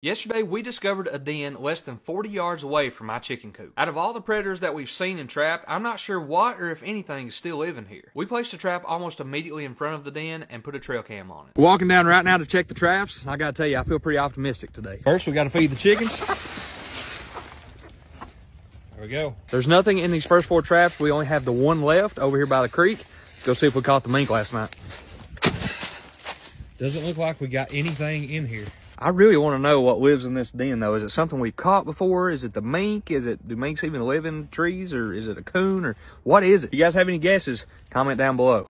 Yesterday, we discovered a den less than 40 yards away from my chicken coop. Out of all the predators that we've seen and trapped, I'm not sure what or if anything is still living here. We placed a trap almost immediately in front of the den and put a trail cam on it. Walking down right now to check the traps, and I gotta tell you, I feel pretty optimistic today. First, we gotta feed the chickens. There we go. There's nothing in these first four traps. We only have the one left over here by the creek. Let's go see if we caught the mink last night. Doesn't look like we got anything in here. I really want to know what lives in this den though. Is it something we've caught before? Is it the mink? Is it, do minks even live in trees or is it a coon or what is it? You guys have any guesses, comment down below.